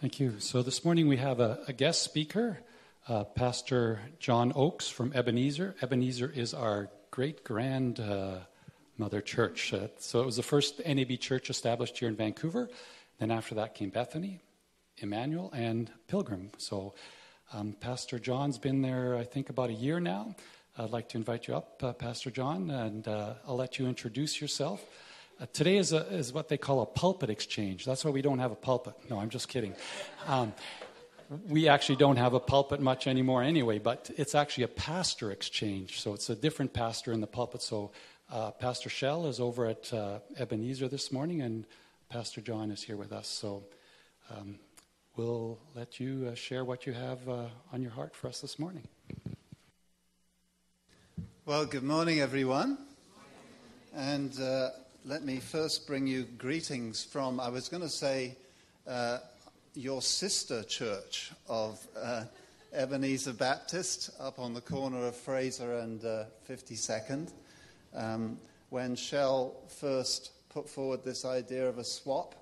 Thank you. So this morning we have a, a guest speaker, uh, Pastor John Oakes from Ebenezer. Ebenezer is our great grand uh, mother church. Uh, so it was the first NAB church established here in Vancouver. Then after that came Bethany, Emmanuel, and Pilgrim. So um, Pastor John's been there, I think, about a year now. I'd like to invite you up, uh, Pastor John, and uh, I'll let you introduce yourself. Uh, today is, a, is what they call a pulpit exchange. That's why we don't have a pulpit. No, I'm just kidding. Um, we actually don't have a pulpit much anymore anyway, but it's actually a pastor exchange. So it's a different pastor in the pulpit. So uh, Pastor Shel is over at uh, Ebenezer this morning, and Pastor John is here with us. So um, we'll let you uh, share what you have uh, on your heart for us this morning. Well, good morning, everyone. And uh, let me first bring you greetings from, I was going to say, uh, your sister church of uh, Ebenezer Baptist up on the corner of Fraser and uh, 52nd. Um, when Shel first put forward this idea of a swap,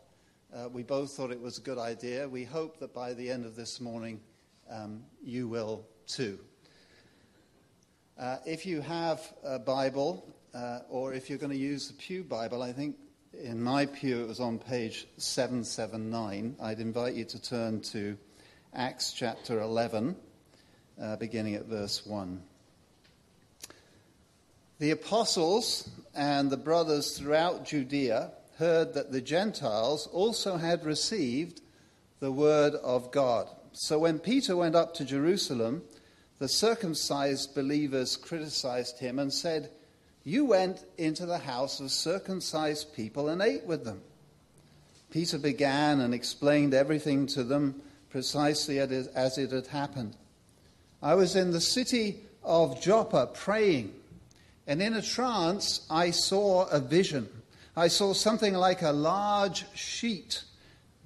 uh, we both thought it was a good idea. We hope that by the end of this morning, um, you will too. Uh, if you have a Bible, uh, or if you're going to use the Pew Bible, I think in my pew it was on page 779. I'd invite you to turn to Acts chapter 11, uh, beginning at verse 1. The apostles and the brothers throughout Judea heard that the Gentiles also had received the word of God. So when Peter went up to Jerusalem, the circumcised believers criticized him and said, you went into the house of circumcised people and ate with them. Peter began and explained everything to them precisely as it had happened. I was in the city of Joppa praying, and in a trance I saw a vision. I saw something like a large sheet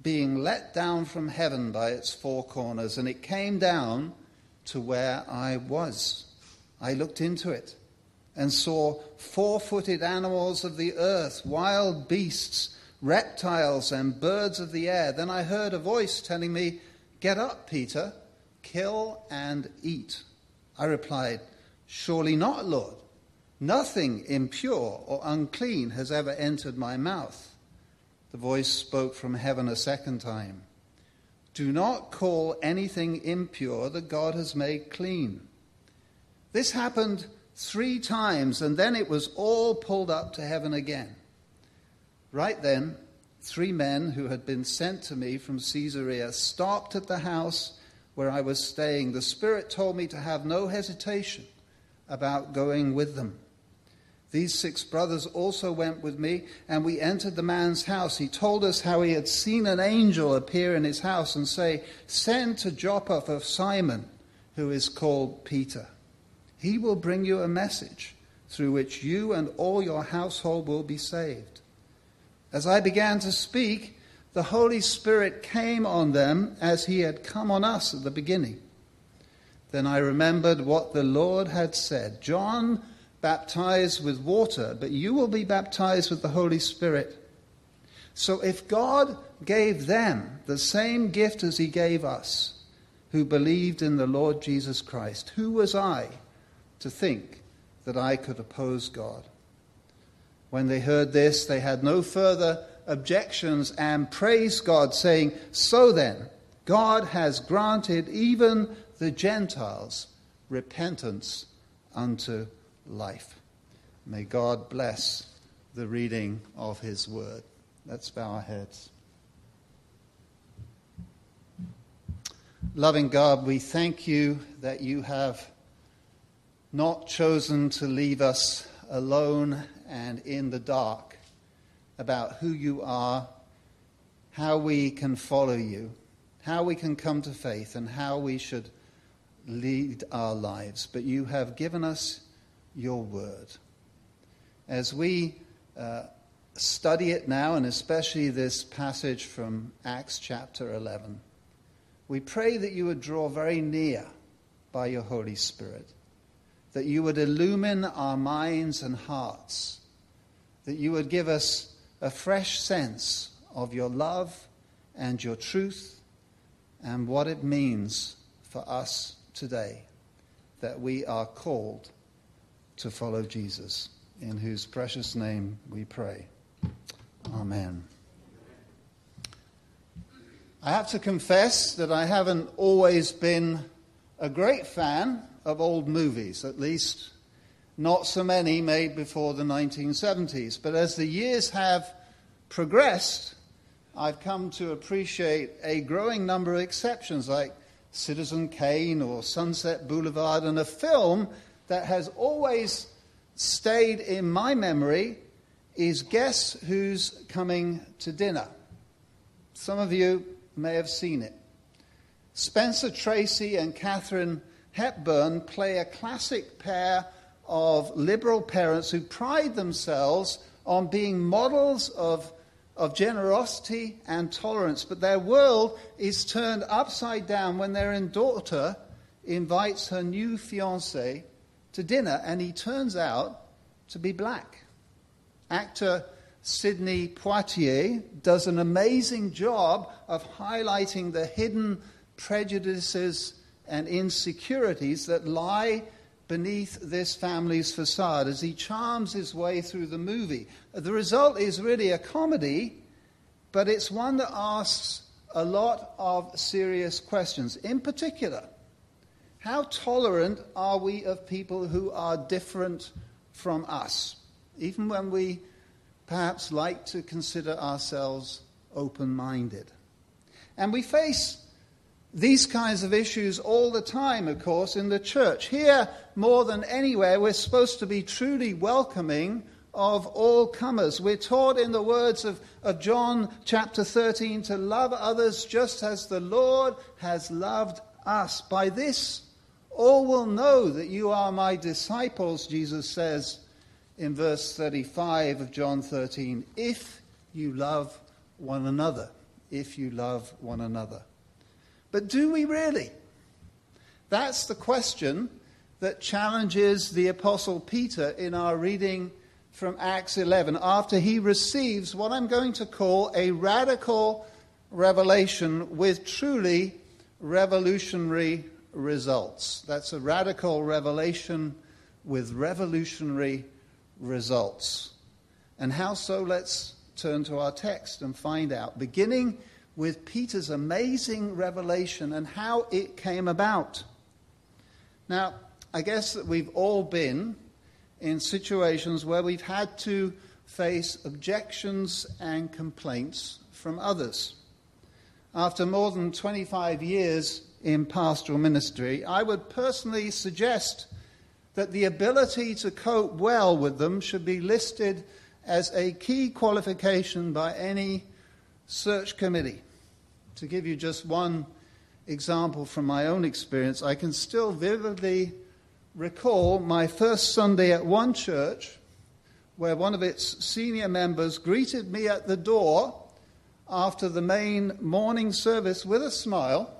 being let down from heaven by its four corners, and it came down to where I was. I looked into it and saw four footed animals of the earth, wild beasts, reptiles, and birds of the air. Then I heard a voice telling me, Get up, Peter, kill and eat. I replied, Surely not, Lord. Nothing impure or unclean has ever entered my mouth. The voice spoke from heaven a second time. Do not call anything impure that God has made clean. This happened three times, and then it was all pulled up to heaven again. Right then, three men who had been sent to me from Caesarea stopped at the house where I was staying. The Spirit told me to have no hesitation about going with them. These six brothers also went with me, and we entered the man's house. He told us how he had seen an angel appear in his house and say, Send to Joppa for Simon, who is called Peter. He will bring you a message through which you and all your household will be saved. As I began to speak, the Holy Spirit came on them as he had come on us at the beginning. Then I remembered what the Lord had said John baptized with water, but you will be baptized with the Holy Spirit. So if God gave them the same gift as he gave us, who believed in the Lord Jesus Christ, who was I? To think that I could oppose God. When they heard this, they had no further objections and praised God, saying, So then, God has granted even the Gentiles repentance unto life. May God bless the reading of his word. Let's bow our heads. Loving God, we thank you that you have not chosen to leave us alone and in the dark about who you are, how we can follow you, how we can come to faith, and how we should lead our lives. But you have given us your word. As we uh, study it now, and especially this passage from Acts chapter 11, we pray that you would draw very near by your Holy Spirit that you would illumine our minds and hearts, that you would give us a fresh sense of your love and your truth, and what it means for us today that we are called to follow Jesus, in whose precious name we pray. Amen. I have to confess that I haven't always been a great fan of old movies, at least not so many made before the 1970s. But as the years have progressed, I've come to appreciate a growing number of exceptions, like Citizen Kane or Sunset Boulevard, and a film that has always stayed in my memory is Guess Who's Coming to Dinner? Some of you may have seen it. Spencer Tracy and Katharine Hepburn play a classic pair of liberal parents who pride themselves on being models of, of generosity and tolerance, but their world is turned upside down when their daughter invites her new fiance to dinner, and he turns out to be black. Actor Sidney Poitier does an amazing job of highlighting the hidden prejudices and insecurities that lie beneath this family's facade as he charms his way through the movie. The result is really a comedy, but it's one that asks a lot of serious questions. In particular, how tolerant are we of people who are different from us, even when we perhaps like to consider ourselves open minded. And we face these kinds of issues all the time, of course, in the church. Here, more than anywhere, we're supposed to be truly welcoming of all comers. We're taught in the words of, of John chapter 13 to love others just as the Lord has loved us. By this, all will know that you are my disciples, Jesus says in verse 35 of John 13 if you love one another. If you love one another. But do we really? That's the question that challenges the Apostle Peter in our reading from Acts 11 after he receives what I'm going to call a radical revelation with truly revolutionary results. That's a radical revelation with revolutionary results. And how so? Let's turn to our text and find out, beginning with Peter's amazing revelation and how it came about. Now, I guess that we've all been in situations where we've had to face objections and complaints from others. After more than 25 years in pastoral ministry, I would personally suggest that the ability to cope well with them should be listed as a key qualification by any search committee. To give you just one example from my own experience, I can still vividly recall my first Sunday at one church where one of its senior members greeted me at the door after the main morning service with a smile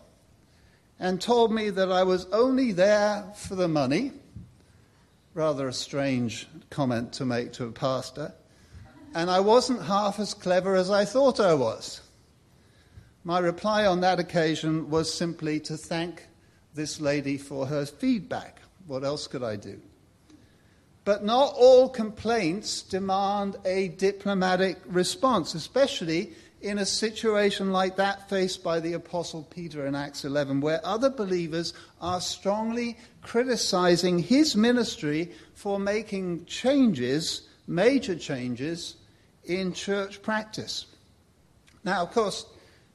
and told me that I was only there for the money Rather a strange comment to make to a pastor. And I wasn't half as clever as I thought I was. My reply on that occasion was simply to thank this lady for her feedback. What else could I do? But not all complaints demand a diplomatic response, especially in a situation like that faced by the Apostle Peter in Acts 11, where other believers are strongly criticizing his ministry for making changes, major changes, in church practice. Now, of course,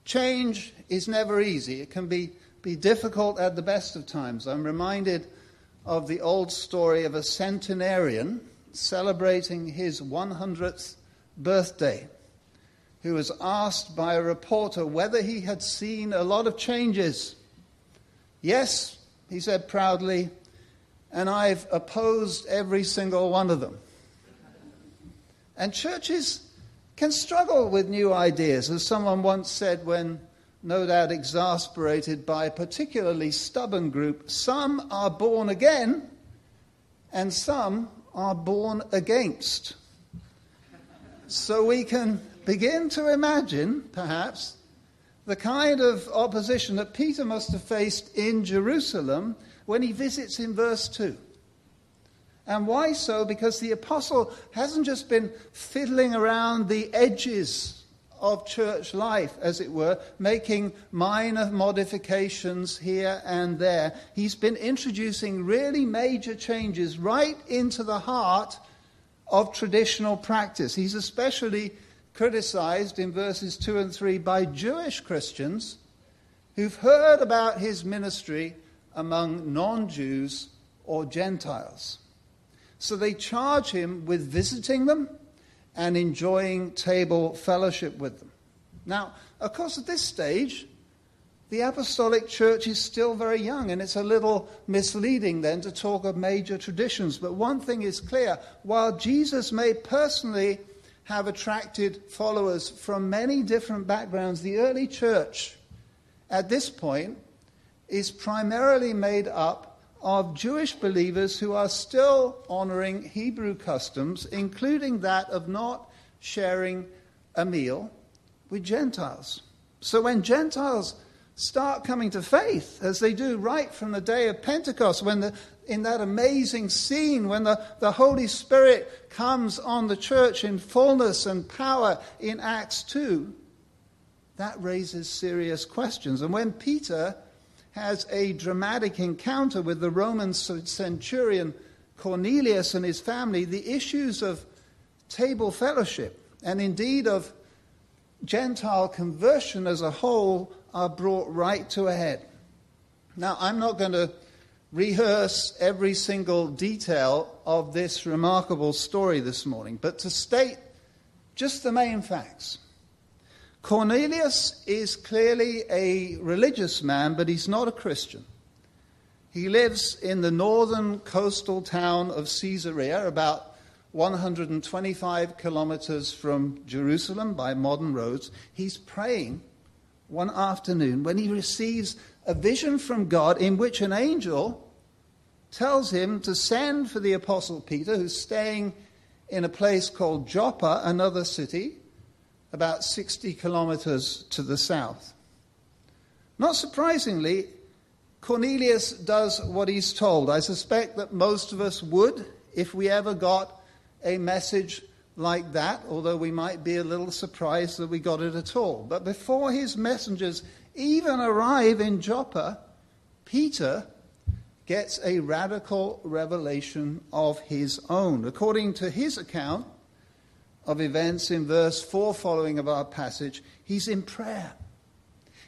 change is never easy. It can be, be difficult at the best of times. I'm reminded of the old story of a centenarian celebrating his 100th birthday who was asked by a reporter whether he had seen a lot of changes. Yes, he said proudly, and I've opposed every single one of them. And churches can struggle with new ideas, as someone once said when no doubt exasperated by a particularly stubborn group. Some are born again, and some are born against. So we can begin to imagine, perhaps, the kind of opposition that Peter must have faced in Jerusalem when he visits in verse 2. And why so? Because the apostle hasn't just been fiddling around the edges of church life, as it were, making minor modifications here and there. He's been introducing really major changes right into the heart of traditional practice. He's especially criticized in verses 2 and 3 by Jewish Christians who've heard about his ministry among non Jews or Gentiles. So they charge him with visiting them and enjoying table fellowship with them. Now, of course, at this stage, the apostolic church is still very young, and it's a little misleading then to talk of major traditions. But one thing is clear while Jesus may personally have attracted followers from many different backgrounds. The early church at this point is primarily made up of Jewish believers who are still honoring Hebrew customs, including that of not sharing a meal with Gentiles. So when Gentiles start coming to faith, as they do right from the day of Pentecost, when the, in that amazing scene when the, the Holy Spirit comes on the church in fullness and power in Acts 2, that raises serious questions. And when Peter has a dramatic encounter with the Roman centurion Cornelius and his family, the issues of table fellowship and indeed of Gentile conversion as a whole are brought right to a head. Now, I'm not going to rehearse every single detail of this remarkable story this morning, but to state just the main facts. Cornelius is clearly a religious man, but he's not a Christian. He lives in the northern coastal town of Caesarea, about 125 kilometers from Jerusalem by modern roads. He's praying one afternoon when he receives a vision from God in which an angel tells him to send for the Apostle Peter, who's staying in a place called Joppa, another city, about 60 kilometers to the south. Not surprisingly, Cornelius does what he's told. I suspect that most of us would if we ever got a message like that, although we might be a little surprised that we got it at all. But before his messengers even arrive in Joppa, Peter gets a radical revelation of his own. According to his account of events in verse 4 following of our passage, he's in prayer.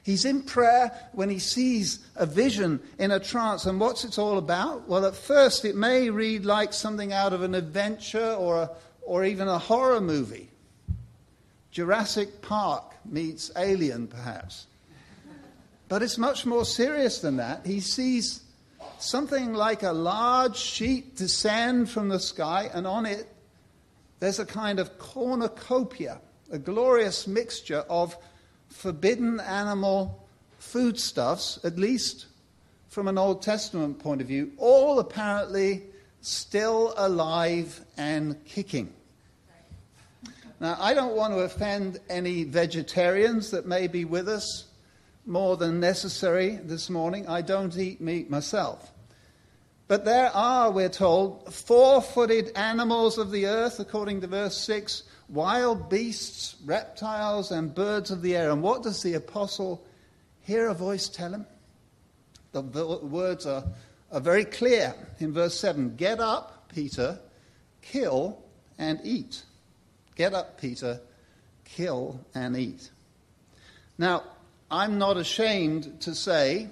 He's in prayer when he sees a vision in a trance. And what's it all about? Well, at first, it may read like something out of an adventure or a or even a horror movie. Jurassic Park meets Alien, perhaps. But it's much more serious than that. He sees something like a large sheet descend from the sky, and on it there's a kind of cornucopia, a glorious mixture of forbidden animal foodstuffs, at least from an Old Testament point of view, all apparently still alive and kicking. Now, I don't want to offend any vegetarians that may be with us more than necessary this morning. I don't eat meat myself. But there are, we're told, four footed animals of the earth, according to verse 6, wild beasts, reptiles, and birds of the air. And what does the apostle hear a voice tell him? The words are, are very clear in verse 7 Get up, Peter, kill and eat. Get up, Peter, kill and eat. Now, I'm not ashamed to say,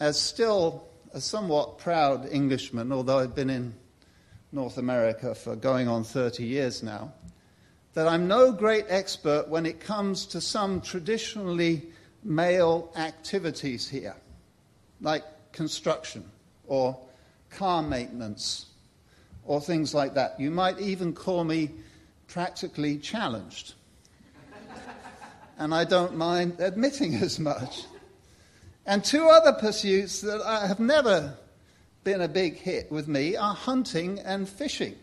as still a somewhat proud Englishman, although I've been in North America for going on 30 years now, that I'm no great expert when it comes to some traditionally male activities here, like construction or car maintenance or things like that. You might even call me practically challenged. and I don't mind admitting as much. And two other pursuits that have never been a big hit with me are hunting and fishing.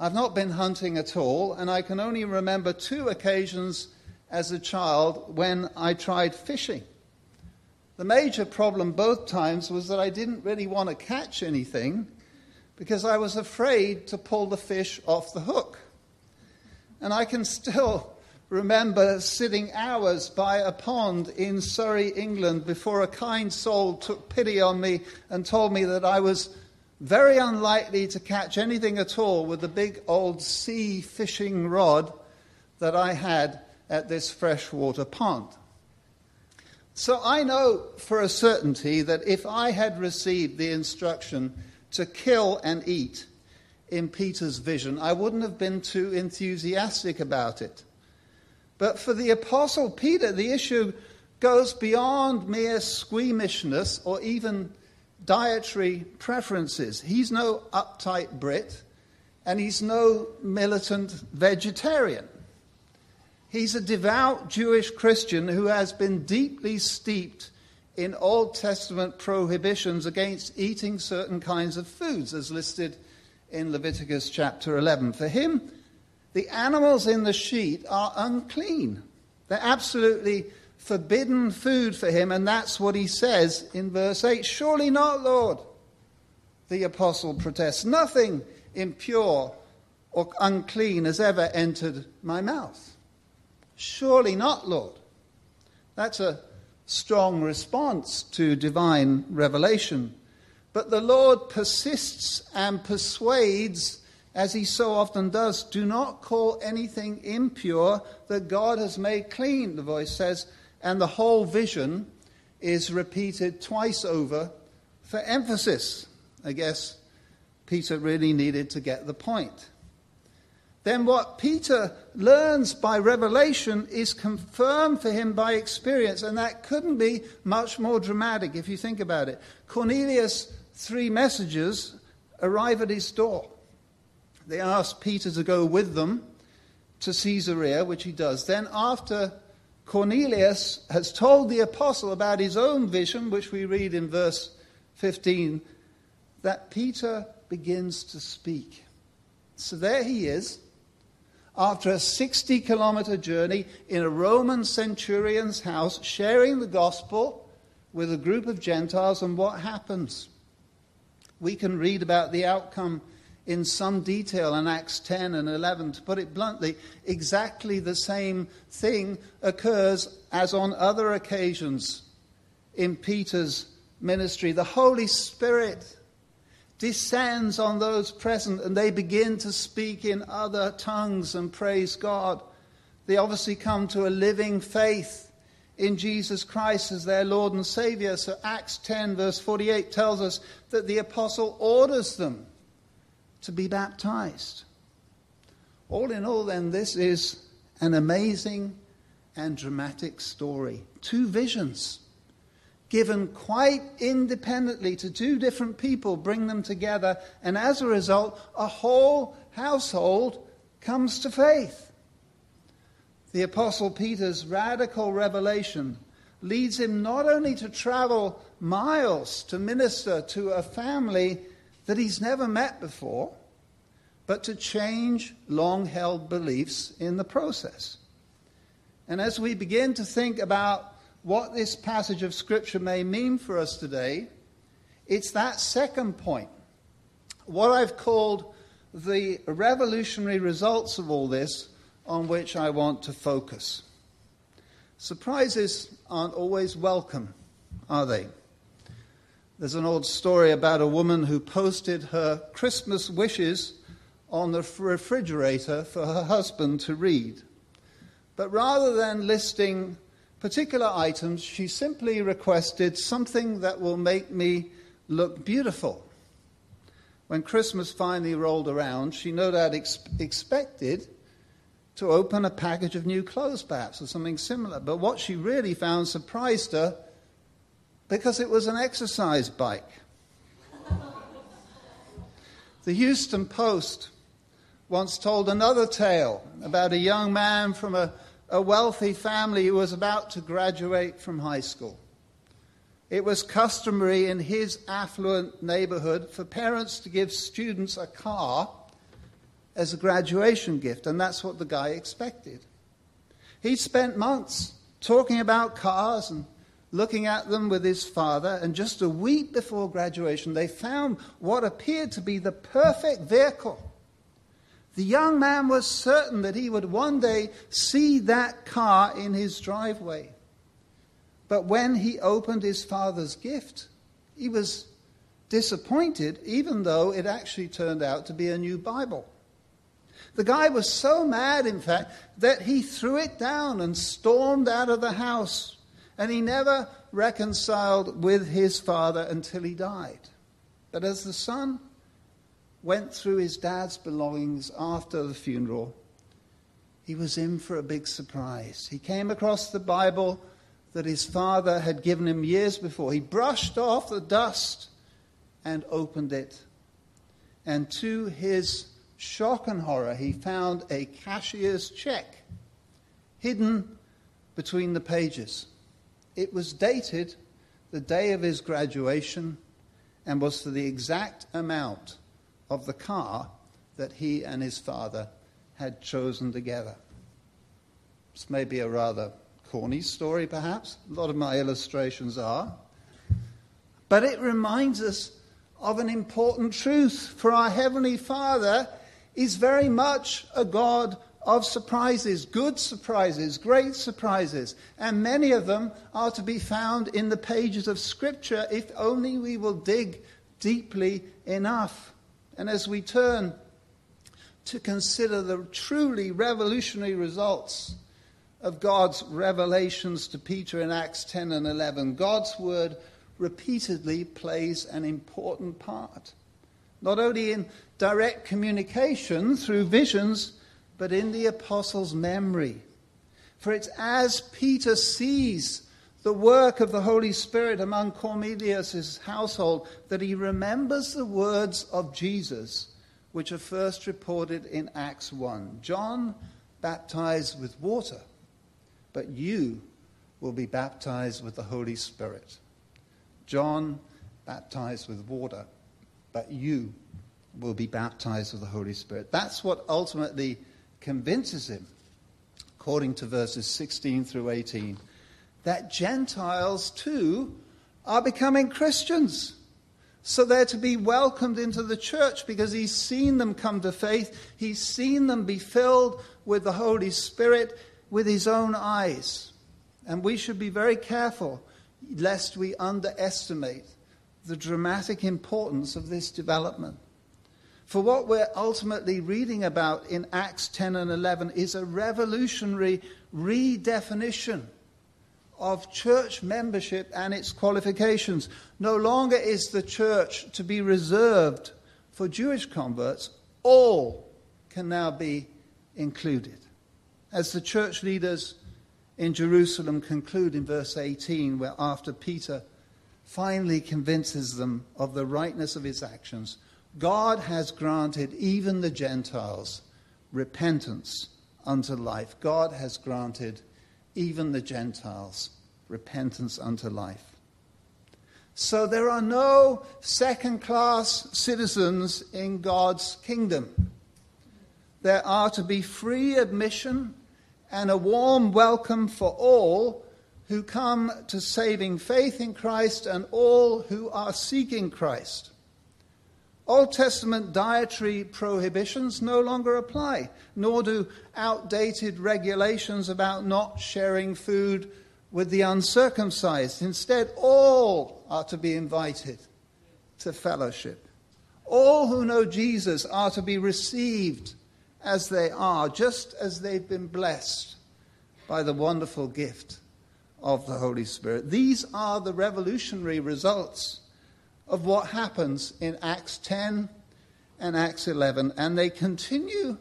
I've not been hunting at all, and I can only remember two occasions as a child when I tried fishing. The major problem both times was that I didn't really want to catch anything because I was afraid to pull the fish off the hook. And I can still remember sitting hours by a pond in Surrey, England, before a kind soul took pity on me and told me that I was very unlikely to catch anything at all with the big old sea fishing rod that I had at this freshwater pond. So I know for a certainty that if I had received the instruction to kill and eat in Peter's vision, I wouldn't have been too enthusiastic about it. But for the Apostle Peter, the issue goes beyond mere squeamishness or even dietary preferences. He's no uptight Brit, and he's no militant vegetarian. He's a devout Jewish Christian who has been deeply steeped in Old Testament prohibitions against eating certain kinds of foods, as listed in Leviticus chapter 11. For him, the animals in the sheet are unclean. They're absolutely forbidden food for him, and that's what he says in verse 8 Surely not, Lord. The apostle protests, Nothing impure or unclean has ever entered my mouth. Surely not, Lord. That's a strong response to divine revelation. But the Lord persists and persuades, as he so often does. Do not call anything impure that God has made clean, the voice says and the whole vision is repeated twice over for emphasis. I guess Peter really needed to get the point. Then, what Peter learns by revelation is confirmed for him by experience, and that couldn't be much more dramatic if you think about it. Cornelius' three messages arrive at his door. They ask Peter to go with them to Caesarea, which he does. Then, after Cornelius has told the apostle about his own vision, which we read in verse 15, that Peter begins to speak. So there he is, after a 60 kilometer journey in a Roman centurion's house, sharing the gospel with a group of Gentiles, and what happens? We can read about the outcome in some detail in Acts 10 and 11. To put it bluntly, exactly the same thing occurs as on other occasions in Peter's ministry. The Holy Spirit descends on those present and they begin to speak in other tongues and praise God. They obviously come to a living faith in Jesus Christ as their Lord and Savior. So Acts 10, verse 48 tells us that the apostle orders them to be baptized. All in all, then, this is an amazing and dramatic story. Two visions given quite independently to two different people, bring them together, and as a result, a whole household comes to faith. The Apostle Peter's radical revelation leads him not only to travel miles to minister to a family that he's never met before, but to change long held beliefs in the process. And as we begin to think about what this passage of Scripture may mean for us today, it's that second point, what I've called the revolutionary results of all this, on which I want to focus. Surprises aren't always welcome, are they? There's an old story about a woman who posted her Christmas wishes on the refrigerator for her husband to read. But rather than listing particular items, she simply requested something that will make me look beautiful. When Christmas finally rolled around, she no doubt ex- expected to open a package of new clothes, perhaps, or something similar. But what she really found surprised her because it was an exercise bike. the Houston Post once told another tale about a young man from a, a wealthy family who was about to graduate from high school. It was customary in his affluent neighborhood for parents to give students a car as a graduation gift, and that's what the guy expected. He spent months talking about cars and looking at them with his father, and just a week before graduation, they found what appeared to be the perfect vehicle. The young man was certain that he would one day see that car in his driveway. But when he opened his father's gift, he was disappointed, even though it actually turned out to be a new Bible. The guy was so mad, in fact, that he threw it down and stormed out of the house. And he never reconciled with his father until he died. But as the son went through his dad's belongings after the funeral, he was in for a big surprise. He came across the Bible that his father had given him years before. He brushed off the dust and opened it. And to his shock and horror, he found a cashier's check hidden between the pages. It was dated the day of his graduation and was for the exact amount of the car that he and his father had chosen together. This may be a rather corny story, perhaps. A lot of my illustrations are. But it reminds us of an important truth. For our Heavenly Father is very much a God of surprises, good surprises, great surprises. And many of them are to be found in the pages of Scripture if only we will dig deeply enough. And as we turn to consider the truly revolutionary results of God's revelations to Peter in Acts 10 and 11, God's word repeatedly plays an important part. Not only in direct communication through visions, but in the apostles' memory. For it's as Peter sees the work of the Holy Spirit among Cornelius' household that he remembers the words of Jesus, which are first reported in Acts 1. John baptized with water, but you will be baptized with the Holy Spirit. John baptized with water, but you will be baptized with the Holy Spirit. That's what ultimately convinces him, according to verses 16 through 18 that Gentiles too are becoming Christians. So they're to be welcomed into the church because he's seen them come to faith. He's seen them be filled with the Holy Spirit with his own eyes. And we should be very careful lest we underestimate the dramatic importance of this development. For what we're ultimately reading about in Acts 10 and 11 is a revolutionary redefinition of church membership and its qualifications. No longer is the church to be reserved for Jewish converts, all can now be included. As the church leaders in Jerusalem conclude in verse 18, where after Peter finally convinces them of the rightness of his actions, God has granted even the Gentiles repentance unto life. God has granted even the Gentiles, repentance unto life. So there are no second class citizens in God's kingdom. There are to be free admission and a warm welcome for all who come to saving faith in Christ and all who are seeking Christ. Old Testament dietary prohibitions no longer apply, nor do outdated regulations about not sharing food with the uncircumcised. Instead, all are to be invited to fellowship. All who know Jesus are to be received as they are, just as they've been blessed by the wonderful gift of the Holy Spirit. These are the revolutionary results of what happens in Acts 10 and Acts 11, and they continue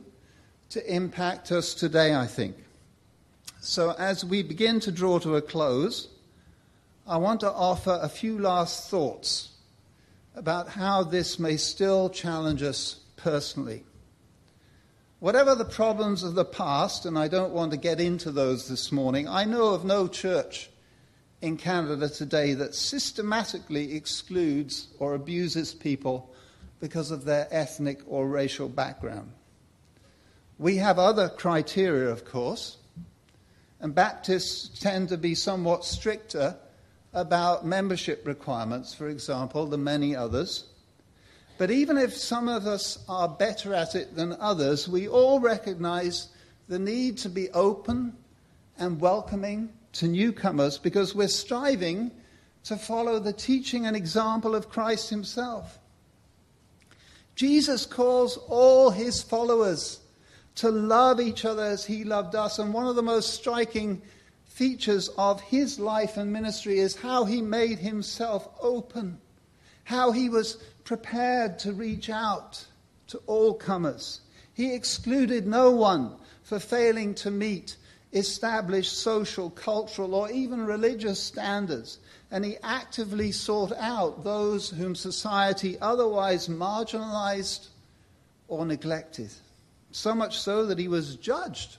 to impact us today, I think. So, as we begin to draw to a close, I want to offer a few last thoughts about how this may still challenge us personally. Whatever the problems of the past, and I don't want to get into those this morning, I know of no church in Canada today that systematically excludes or abuses people because of their ethnic or racial background. We have other criteria, of course, And Baptists tend to be somewhat stricter about membership requirements, for example, than many others. But even if some of us are better at it than others, we all recognize the need to be open and welcoming to newcomers because we're striving to follow the teaching and example of Christ Himself. Jesus calls all His followers to love each other as He loved us, and one of the most striking features of His life and ministry is how He made Himself open, how He was prepared to reach out to all comers. He excluded no one for failing to meet established social, cultural, or even religious standards, and he actively sought out those whom society otherwise marginalized or neglected. So much so that he was judged.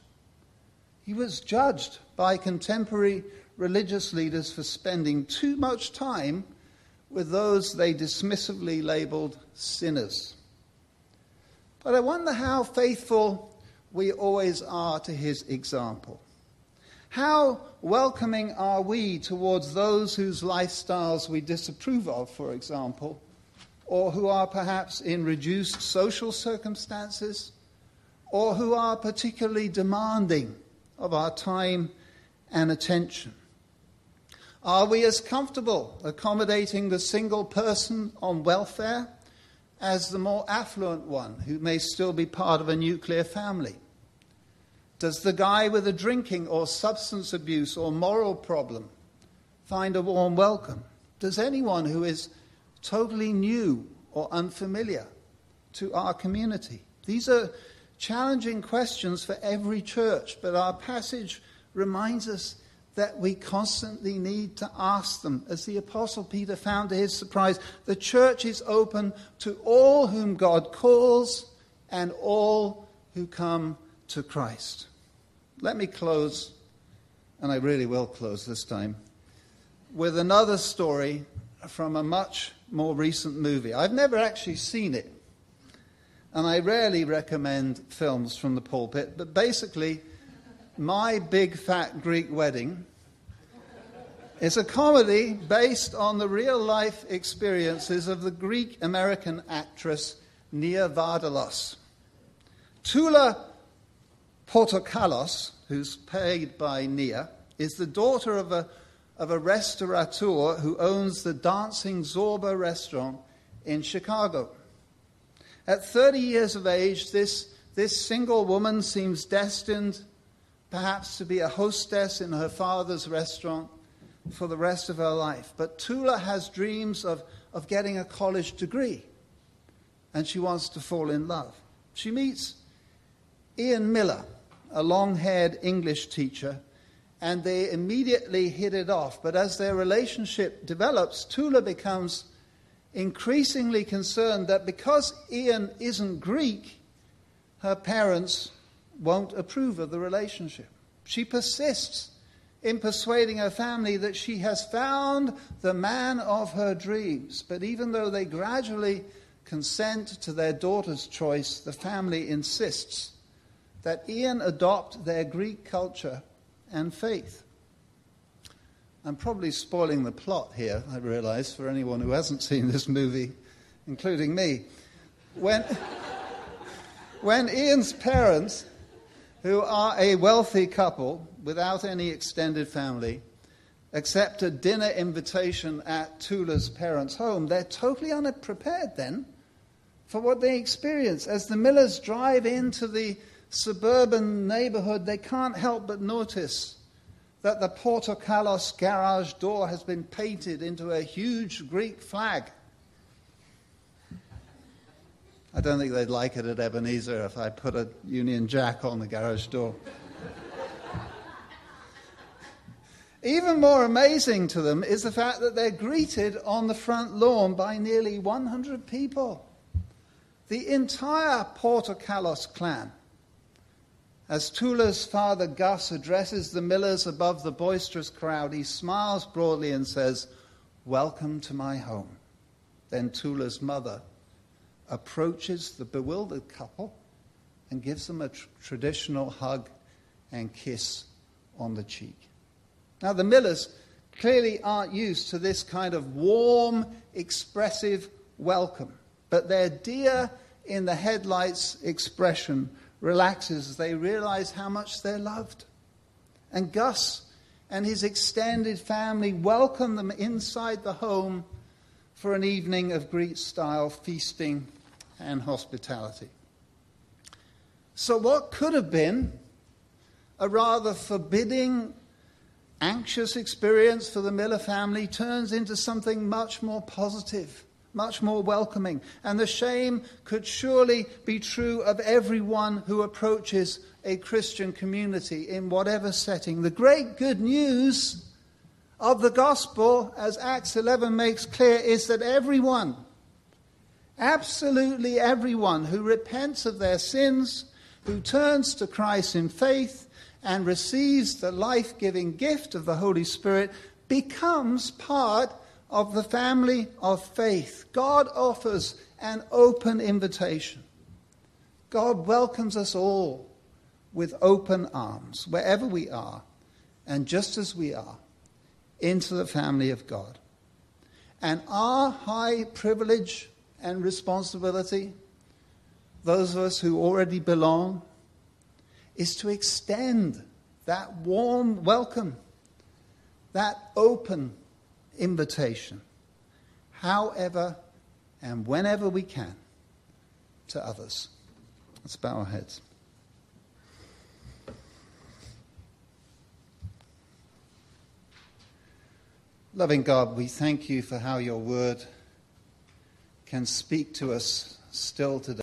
He was judged by contemporary religious leaders for spending too much time with those they dismissively labeled sinners. But I wonder how faithful we always are to his example. How welcoming are we towards those whose lifestyles we disapprove of, for example, or who are perhaps in reduced social circumstances, or who are particularly demanding of our time and attention? Are we as comfortable accommodating the single person on welfare as the more affluent one who may still be part of a nuclear family? Does the guy with a drinking or substance abuse or moral problem find a warm welcome? Does anyone who is totally new or unfamiliar to our community? These are challenging questions for every church, but our passage reminds us that we constantly need to ask them. As the Apostle Peter found to his surprise, the church is open to all whom God calls and all who come to Christ. Let me close, and I really will close this time, with another story from a much more recent movie. I've never actually seen it, and I rarely recommend films from the pulpit, but basically, My Big Fat Greek Wedding is a comedy based on the real life experiences of the Greek American actress Nia Vardalos. Tula Portokalos, who's paid by Nia, is the daughter of a, of a restaurateur who owns the Dancing Zorba restaurant in Chicago. At 30 years of age, this, this single woman seems destined perhaps to be a hostess in her father's restaurant for the rest of her life. But Tula has dreams of, of getting a college degree, and she wants to fall in love. She meets Ian Miller, a long haired English teacher, and they immediately hit it off. But as their relationship develops, Tula becomes increasingly concerned that because Ian isn't Greek, her parents won't approve of the relationship. She persists in persuading her family that she has found the man of her dreams. But even though they gradually consent to their daughter's choice, the family insists that Ian adopt their Greek culture and faith. I'm probably spoiling the plot here, I realize, for anyone who hasn't seen this movie, including me. When, when Ian's parents, who are a wealthy couple without any extended family, accept a dinner invitation at Tula's parents' home, they're totally unprepared then for what they experience. As the Millers drive into the suburban neighborhood, they can't help but notice that the Portokalos garage door has been painted into a huge Greek flag. I don't think they'd like it at Ebenezer if I put a Union Jack on the garage door. Even more amazing to them is the fact that they're greeted on the front lawn by nearly 100 people. The entire Portokalos clan as Tula's father Gus addresses the millers above the boisterous crowd, he smiles broadly and says, Welcome to my home. Then Tula's mother approaches the bewildered couple and gives them a tr- traditional hug and kiss on the cheek. Now, the Millers clearly aren't used to this kind of warm, expressive welcome, but their deer in the headlights expression relaxes as they realize how much they're loved. And Gus and his extended family welcome them inside the home for an evening of Greek style feasting and hospitality. So, what could have been a rather forbidding, anxious experience for the Miller family turns into something much more positive, much more welcoming. And the same could surely be true of everyone who approaches a Christian community in whatever setting. The great good news of the gospel, as Acts 11 makes clear, is that everyone, absolutely everyone who repents of their sins, who turns to Christ in faith and receives the life giving gift of the Holy Spirit becomes part of the family of faith. God offers an open invitation. God welcomes us all with open arms, wherever we are, and just as we are, into the family of God. And our high privilege and responsibility those of us who already belong, is to extend that warm welcome, that open invitation, however and whenever we can, to others. Let's bow our heads. Loving God, we thank you for how your word can speak to us still today.